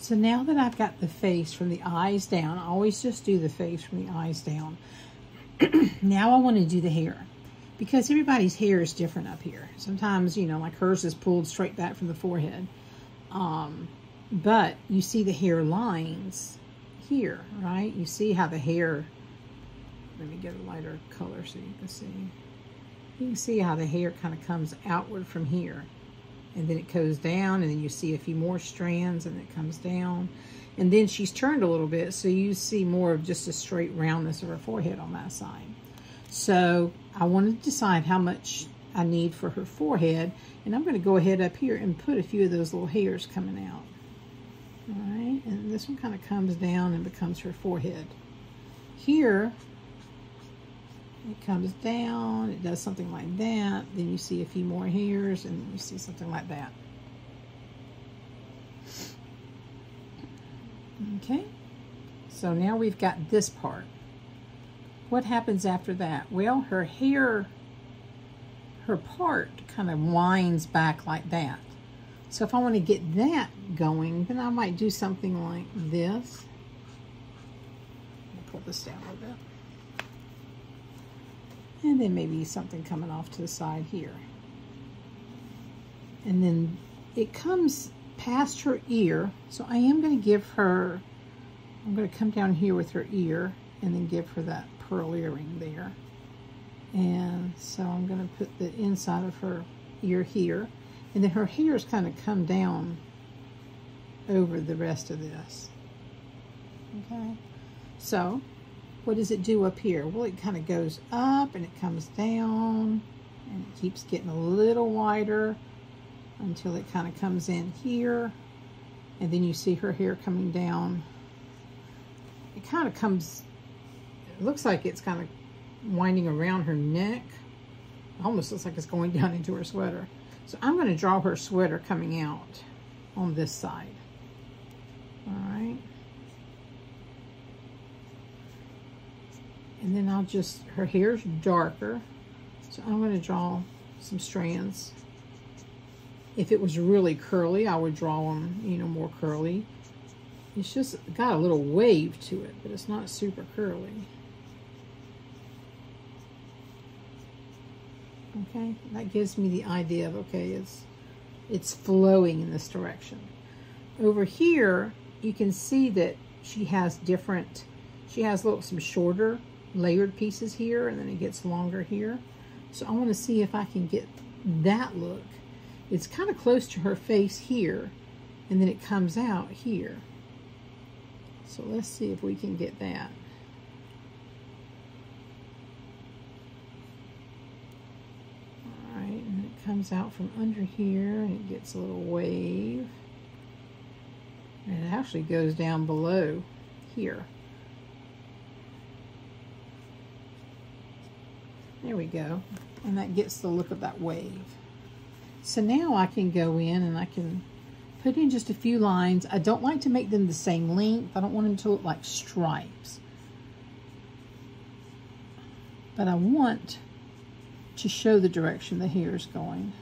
So now that I've got the face from the eyes down, I always just do the face from the eyes down. now I want to do the hair because everybody's hair is different up here. Sometimes, you know, like hers is pulled straight back from the forehead. Um, but you see the hair lines here, right? You see how the hair, let me get a lighter color so you can see. You can see how the hair kind of comes outward from here. And then it goes down, and then you see a few more strands, and it comes down. And then she's turned a little bit, so you see more of just a straight roundness of her forehead on that side. So I want to decide how much I need for her forehead, and I'm going to go ahead up here and put a few of those little hairs coming out. All right, and this one kind of comes down and becomes her forehead. Here, it comes down, it does something like that, then you see a few more hairs, and you see something like that. Okay, so now we've got this part. What happens after that? Well, her hair, her part kind of winds back like that. So if I want to get that going, then I might do something like this. pull this down a little bit. And then maybe something coming off to the side here. And then it comes past her ear. So I am going to give her, I'm going to come down here with her ear and then give her that pearl earring there. And so I'm going to put the inside of her ear here. And then her hairs kind of come down over the rest of this. Okay. So, what does it do up here? Well, it kind of goes up and it comes down and it keeps getting a little wider until it kind of comes in here. And then you see her hair coming down. It kind of comes, it looks like it's kind of winding around her neck. Almost looks like it's going down into her sweater. So I'm going to draw her sweater coming out on this side. All right. And then I'll just, her hair's darker. So I'm going to draw some strands. If it was really curly, I would draw them, you know, more curly. It's just got a little wave to it, but it's not super curly. Okay, that gives me the idea of, okay, it's, it's flowing in this direction. Over here, you can see that she has different, she has little, some shorter layered pieces here, and then it gets longer here. So I want to see if I can get that look. It's kind of close to her face here, and then it comes out here. So let's see if we can get that. All right, and it comes out from under here and it gets a little wave. And it actually goes down below here. There we go. And that gets the look of that wave. So now I can go in and I can put in just a few lines. I don't like to make them the same length. I don't want them to look like stripes. But I want to show the direction the hair is going.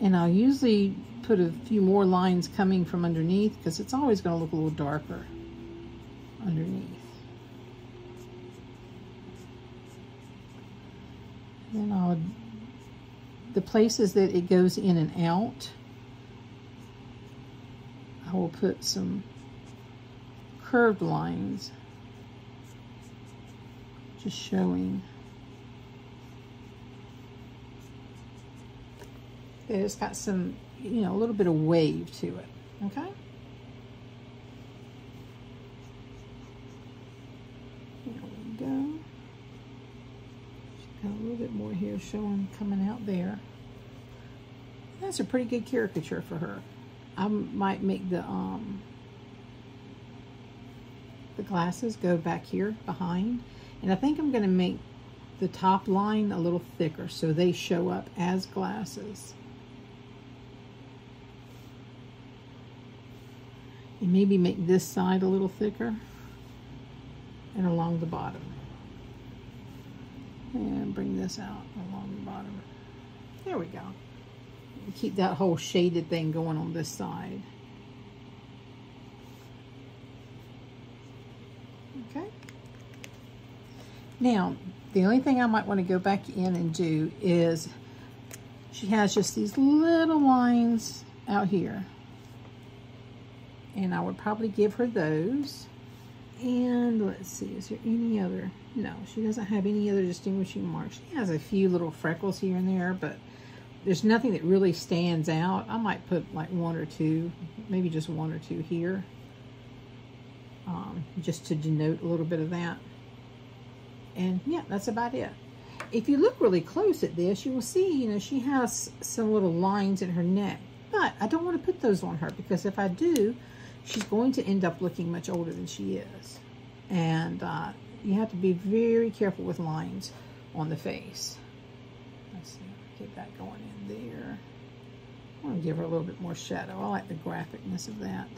And I'll usually put a few more lines coming from underneath because it's always going to look a little darker underneath. The places that it goes in and out, I will put some curved lines just showing that It's got some, you know, a little bit of wave to it, okay? There we go. Got a little bit more here showing coming out there. That's a pretty good caricature for her. I might make the um the glasses go back here behind. And I think I'm going to make the top line a little thicker so they show up as glasses. and maybe make this side a little thicker and along the bottom. And bring this out along the bottom. There we go. keep that whole shaded thing going on this side. Okay. Now, the only thing I might want to go back in and do is she has just these little lines out here. And I would probably give her those. And let's see, is there any other? No, she doesn't have any other distinguishing marks. She has a few little freckles here and there, but there's nothing that really stands out. I might put like one or two, maybe just one or two here, um, just to denote a little bit of that. And yeah, that's about it. If you look really close at this, you will see, you know, she has some little lines in her neck. But I don't want to put those on her because if I do, she's going to end up looking much older than she is. And uh, you have to be very careful with lines on the face. Let's see, get that going in there. I want to give her a little bit more shadow. I like the graphicness of that.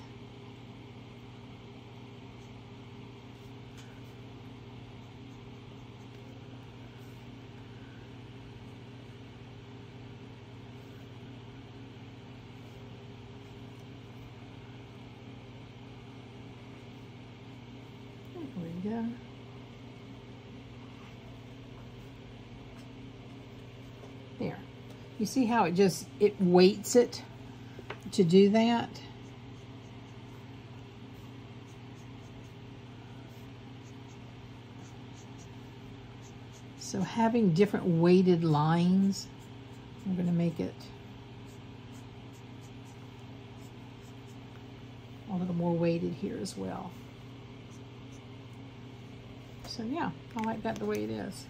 There we go. There. You see how it just, it weights it to do that? So having different weighted lines, I'm going to make it a little more weighted here as well. So yeah, I like that the way it is.